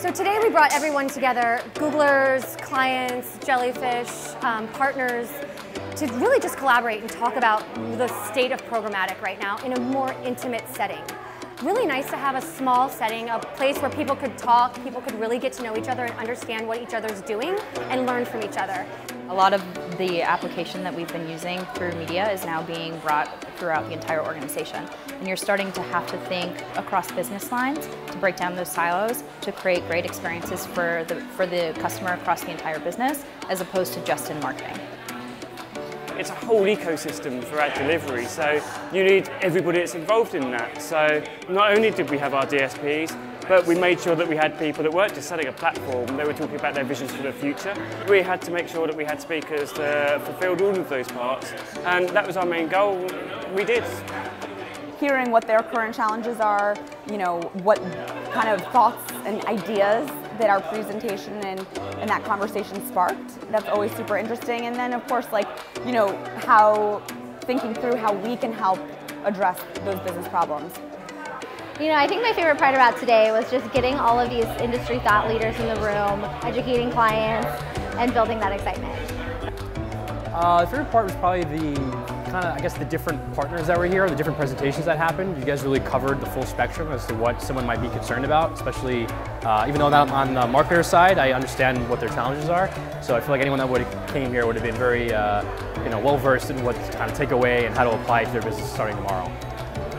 So today we brought everyone together, Googlers, clients, Jellyfish, um, partners, to really just collaborate and talk about the state of programmatic right now in a more intimate setting. Really nice to have a small setting, a place where people could talk, people could really get to know each other and understand what each other's doing and learn from each other. A lot of the application that we've been using through media is now being brought throughout the entire organization. And you're starting to have to think across business lines to break down those silos to create great experiences for the, for the customer across the entire business as opposed to just in marketing it's a whole ecosystem for ad delivery, so you need everybody that's involved in that. So not only did we have our DSPs, but we made sure that we had people that weren't just selling a platform, they were talking about their visions for the future. We had to make sure that we had speakers that fulfilled all of those parts, and that was our main goal. We did hearing what their current challenges are, you know, what kind of thoughts and ideas that our presentation and, and that conversation sparked. That's always super interesting. And then of course, like, you know, how thinking through how we can help address those business problems. You know, I think my favorite part about today was just getting all of these industry thought leaders in the room, educating clients, and building that excitement. Uh, the favorite part was probably the kind of, I guess, the different partners that were here, the different presentations that happened. You guys really covered the full spectrum as to what someone might be concerned about, especially uh, even though I'm on the marketer side, I understand what their challenges are. So I feel like anyone that would have came here would have been very, uh, you know, well versed in what to kind of take away and how to apply to their business starting tomorrow.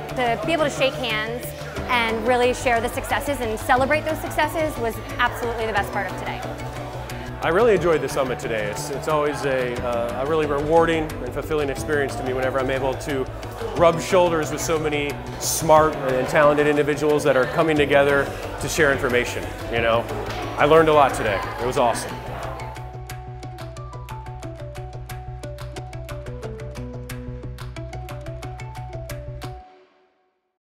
To be able to shake hands and really share the successes and celebrate those successes was absolutely the best part of today. I really enjoyed the summit today. It's, it's always a, uh, a really rewarding and fulfilling experience to me whenever I'm able to rub shoulders with so many smart and talented individuals that are coming together to share information, you know. I learned a lot today. It was awesome.